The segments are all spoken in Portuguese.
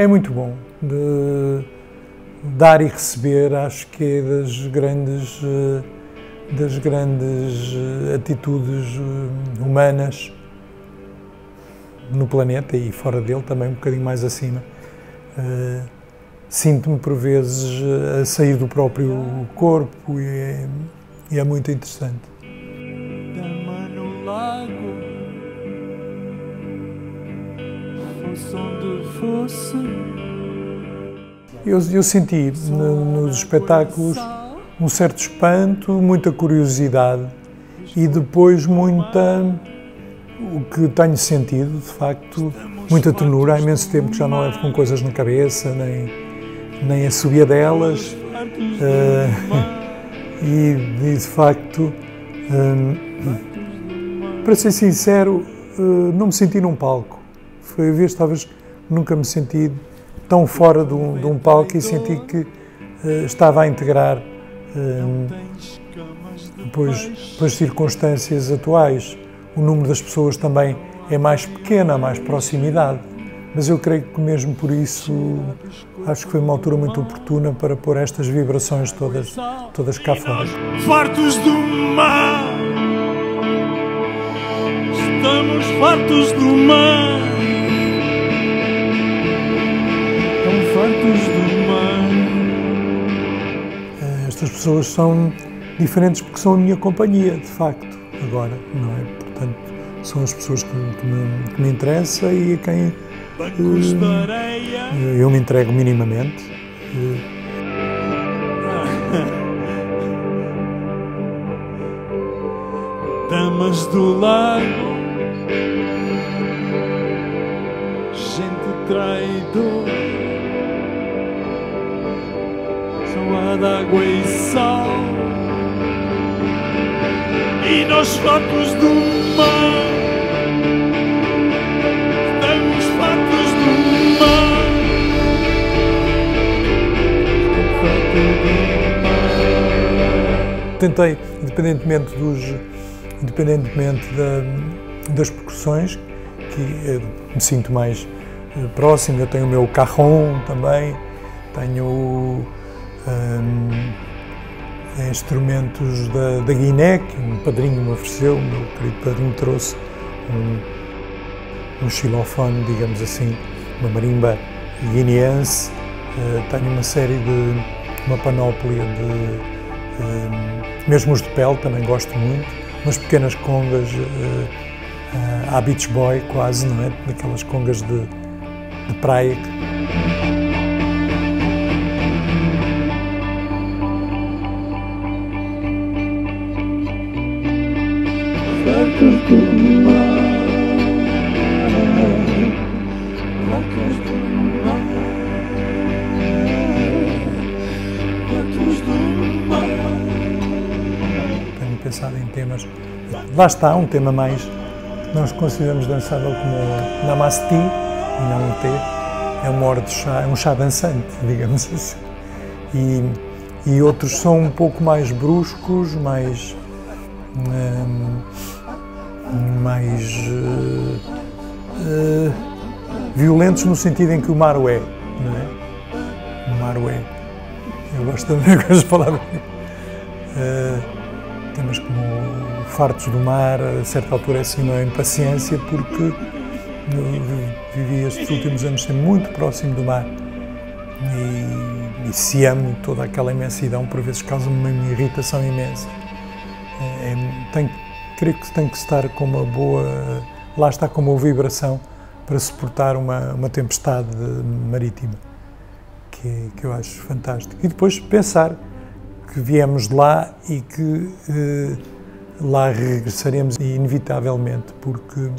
é muito bom. De dar e receber, acho que é das grandes, eh, das grandes eh, atitudes eh, humanas no planeta e fora dele, também um bocadinho mais acima. Sinto-me por vezes a sair do próprio corpo e é, e é muito interessante. Eu, eu senti no, nos espetáculos um certo espanto, muita curiosidade e depois muita. o que tenho sentido, de facto, muita ternura. Há imenso tempo que já não levo com coisas na cabeça, nem, nem a subia delas. Uh, e, de facto, um, para ser sincero, uh, não me senti num palco. Foi a vez, talvez, nunca me senti tão fora de um, de um palco e senti que uh, estava a integrar um, depois, depois circunstâncias atuais. O número das pessoas também é mais pequeno, há mais proximidade. Mas eu creio que mesmo por isso acho que foi uma altura muito oportuna para pôr estas vibrações todas, todas cá fora. Fartos do mar, estamos fartos do mar. Estas pessoas são diferentes porque são a minha companhia, de facto, agora, não é? Portanto, são as pessoas que, que, me, que me interessam e a quem uh, eu me entrego minimamente. Uh, Damas do lago, gente traidora. São d'água e sal. E nós fatos do mar. Estamos fatos do mar. Tentei, independentemente dos independentemente da, das percussões, que me sinto mais eh, próximo, eu tenho o meu carrom também, tenho um, instrumentos da, da, Guiné, que um padrinho me ofereceu, o meu querido padrinho trouxe um, um xilofone, digamos assim, uma marimba guineense, uh, tenho uma série de, uma panóplia de, mesmo os de pele também gosto muito, umas pequenas congas uh, à Beach Boy quase, não é? Daquelas congas de, de praia. Tenho em temas. Lá está, um tema mais nós consideramos dançável como o Namaste, e não um té. É de chá, é um chá dançante, digamos assim. E, e outros são um pouco mais bruscos, mais. Hum, mais. Uh, uh, violentos no sentido em que o mar o é, não é? O mar o é. Eu gosto também com as palavras. Uh, temas como fartos do mar, a certa altura é assim uma impaciência, porque vivi estes últimos anos sempre muito próximo do mar e, e se amo toda aquela imensidão, por vezes causa-me uma irritação imensa. É, tem, creio que tem que estar com uma boa, lá está com uma vibração para suportar uma, uma tempestade marítima, que, que eu acho fantástico. E depois pensar que viemos de lá e que eh, lá regressaremos inevitavelmente, porque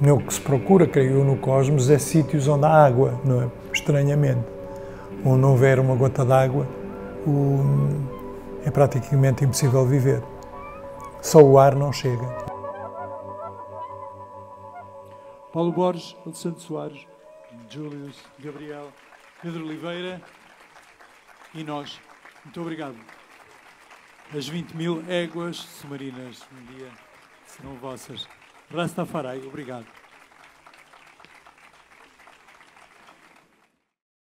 o que se procura, creio eu, no cosmos é sítios onde há água, não é? Estranhamente. Onde não houver uma gota d'água, é praticamente impossível viver. Só o ar não chega. Paulo Borges, Alexandre Soares, Júlio, Gabriel, Pedro Oliveira e nós. Muito obrigado. As 20 mil éguas submarinas um dia serão vossas. Rastafari, obrigado.